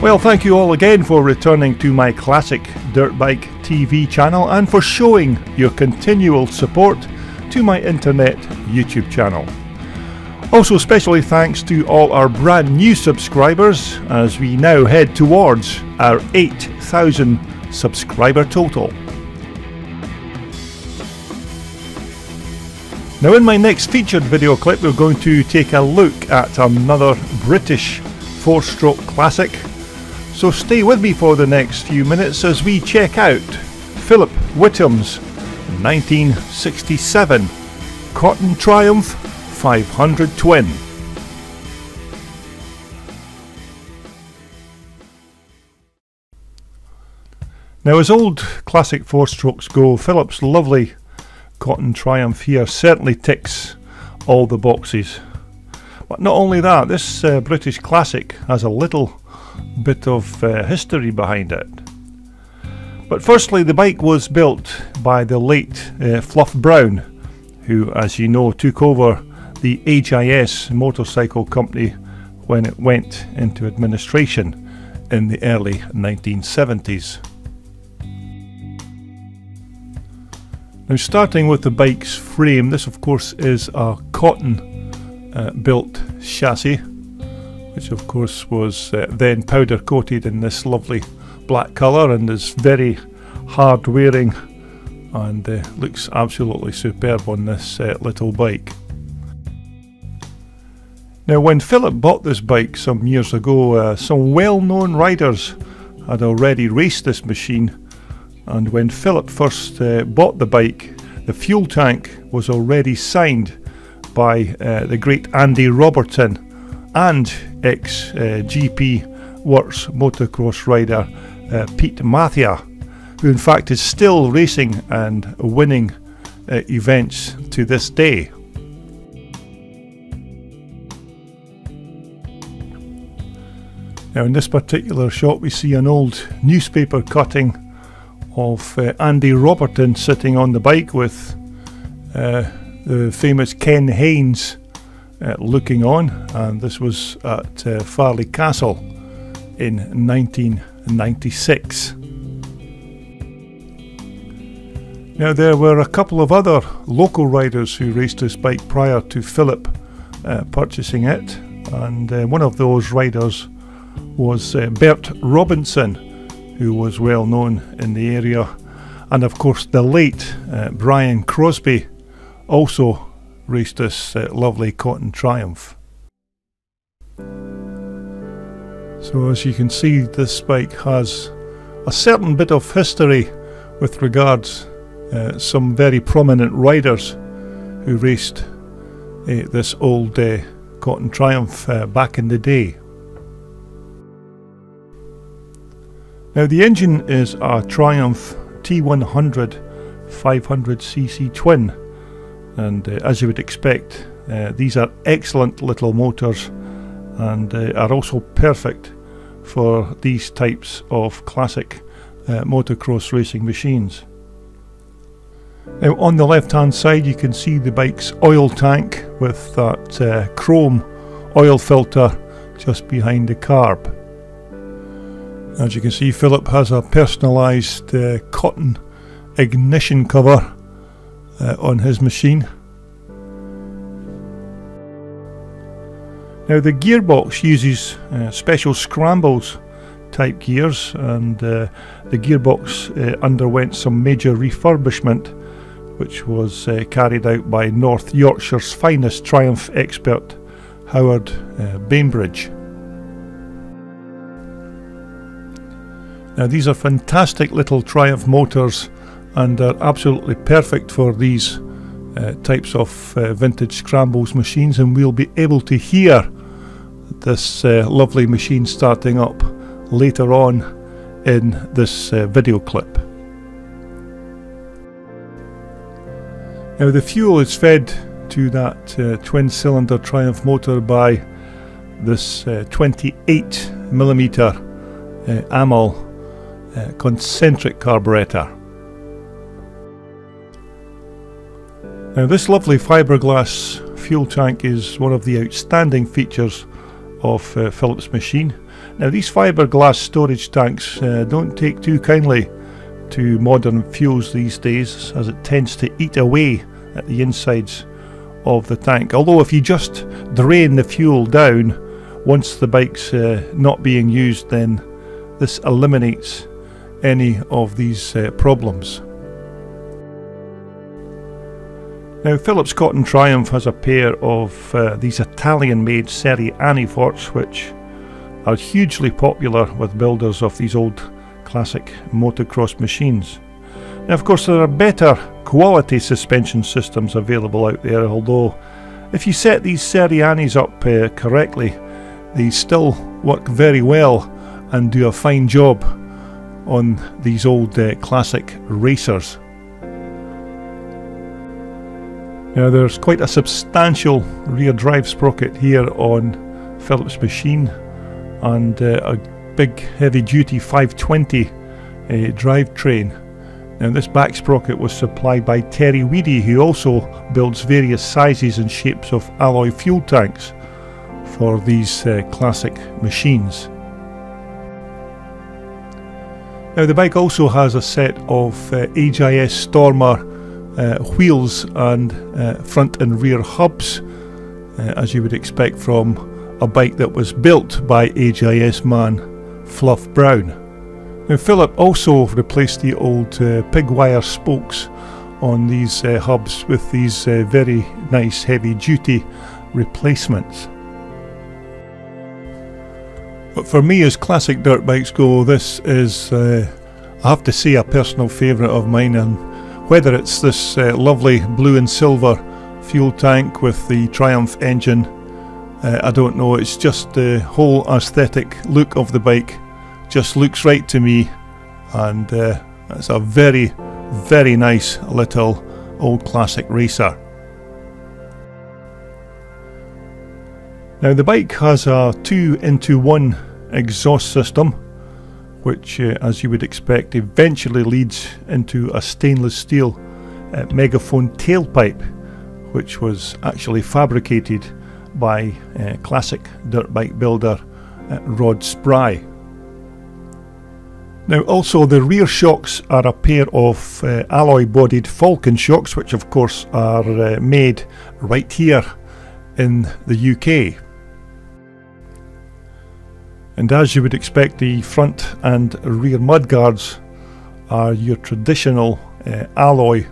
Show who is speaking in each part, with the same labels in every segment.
Speaker 1: Well, thank you all again for returning to my classic dirt bike TV channel and for showing your continual support to my internet YouTube channel. Also, especially thanks to all our brand new subscribers as we now head towards our 8,000 subscriber total. Now, in my next featured video clip, we're going to take a look at another British four stroke classic. So, stay with me for the next few minutes as we check out Philip Witham's 1967 Cotton Triumph 500 Twin. Now, as old classic four strokes go, Philip's lovely Cotton Triumph here certainly ticks all the boxes. But not only that, this uh, British classic has a little bit of uh, history behind it. But firstly, the bike was built by the late uh, Fluff Brown, who, as you know, took over the AJS motorcycle company when it went into administration in the early 1970s. Now starting with the bike's frame, this of course is a cotton uh, built chassis which of course was uh, then powder coated in this lovely black colour and is very hard wearing and uh, looks absolutely superb on this uh, little bike. Now when Philip bought this bike some years ago, uh, some well-known riders had already raced this machine and when Philip first uh, bought the bike, the fuel tank was already signed by uh, the great Andy Roberton and ex uh, GP Works motocross rider uh, Pete Mathia, who in fact is still racing and winning uh, events to this day. Now, in this particular shot, we see an old newspaper cutting of uh, Andy Roberton sitting on the bike with uh, the famous Ken Haynes uh, looking on, and this was at uh, Farleigh Castle in 1996. Now, there were a couple of other local riders who raced this bike prior to Philip uh, purchasing it, and uh, one of those riders was Bert Robinson who was well known in the area, and of course the late uh, Brian Crosby also raced this uh, lovely Cotton Triumph. So as you can see this bike has a certain bit of history with regards uh, some very prominent riders who raced uh, this old uh, Cotton Triumph uh, back in the day. Now the engine is a Triumph T100 500cc twin and uh, as you would expect uh, these are excellent little motors and uh, are also perfect for these types of classic uh, motocross racing machines. Now on the left hand side you can see the bike's oil tank with that uh, chrome oil filter just behind the carb. As you can see, Philip has a personalised uh, cotton ignition cover uh, on his machine. Now the gearbox uses uh, special scrambles type gears and uh, the gearbox uh, underwent some major refurbishment which was uh, carried out by North Yorkshire's finest Triumph expert Howard Bainbridge. Now these are fantastic little Triumph motors and are absolutely perfect for these uh, types of uh, vintage scrambles machines and we'll be able to hear this uh, lovely machine starting up later on in this uh, video clip. Now the fuel is fed to that uh, twin cylinder Triumph motor by this uh, 28 millimeter Amal uh, concentric carburetor. Now this lovely fiberglass fuel tank is one of the outstanding features of uh, Philip's machine. Now these fiberglass storage tanks uh, don't take too kindly to modern fuels these days as it tends to eat away at the insides of the tank. Although if you just drain the fuel down once the bike's uh, not being used then this eliminates any of these uh, problems. Now Philip's Cotton Triumph has a pair of uh, these Italian made Ceriani forks which are hugely popular with builders of these old classic motocross machines. Now of course there are better quality suspension systems available out there although if you set these Cerianis up uh, correctly they still work very well and do a fine job on these old uh, classic racers. Now there's quite a substantial rear drive sprocket here on Philip's machine and uh, a big heavy duty 520 uh, drivetrain. Now this back sprocket was supplied by Terry Weedy who also builds various sizes and shapes of alloy fuel tanks for these uh, classic machines. Now the bike also has a set of uh, Stormer uh, wheels and uh, front and rear hubs, uh, as you would expect from a bike that was built by AJS man Fluff Brown. Now Philip also replaced the old uh, pig wire spokes on these uh, hubs with these uh, very nice heavy duty replacements. But for me as classic dirt bikes go, this is, I have to say, a personal favourite of mine and whether it's this uh, lovely blue and silver fuel tank with the Triumph engine, uh, I don't know, it's just the whole aesthetic look of the bike just looks right to me and uh, it's a very, very nice little old classic racer. Now the bike has a 2 into 1 exhaust system which, uh, as you would expect, eventually leads into a stainless steel uh, megaphone tailpipe, which was actually fabricated by uh, classic dirt bike builder uh, Rod Spry. Now, also, the rear shocks are a pair of uh, alloy bodied Falcon shocks, which, of course, are uh, made right here in the UK. And as you would expect, the front and rear mudguards are your traditional uh, alloy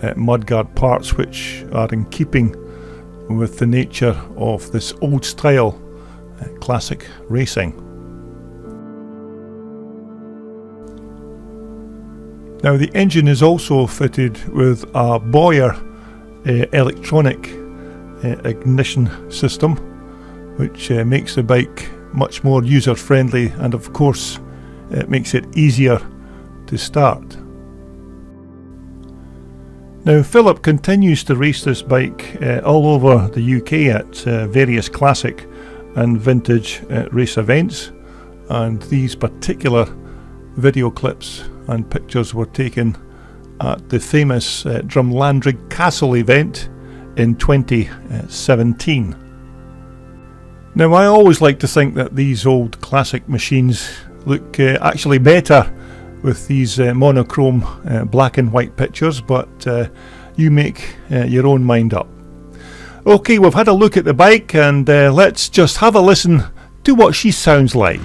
Speaker 1: uh, mudguard parts which are in keeping with the nature of this old style uh, classic racing. Now the engine is also fitted with a Boyer uh, electronic uh, ignition system which uh, makes the bike much more user friendly and of course it makes it easier to start. Now Philip continues to race this bike uh, all over the UK at uh, various classic and vintage uh, race events and these particular video clips and pictures were taken at the famous uh, Drumlanrig Castle event in 2017. Now, I always like to think that these old classic machines look uh, actually better with these uh, monochrome uh, black and white pictures, but uh, you make uh, your own mind up. Okay, we've had a look at the bike and uh, let's just have a listen to what she sounds like.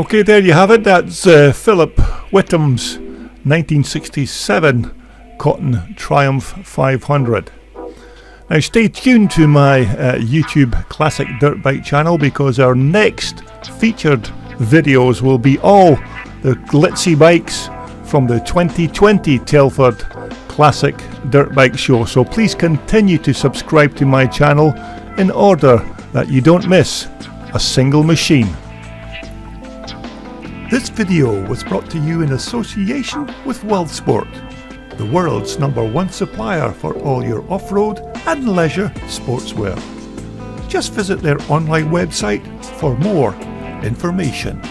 Speaker 1: Okay, there you have it. That's uh, Philip Witham's 1967 Cotton Triumph 500. Now, stay tuned to my uh, YouTube Classic Dirt Bike channel because our next featured videos will be all the glitzy bikes from the 2020 Telford Classic Dirt Bike Show. So please continue to subscribe to my channel in order that you don't miss a single machine. This video was brought to you in association with WorldSport, the world's number one supplier for all your off-road and leisure sportswear. Just visit their online website for more information.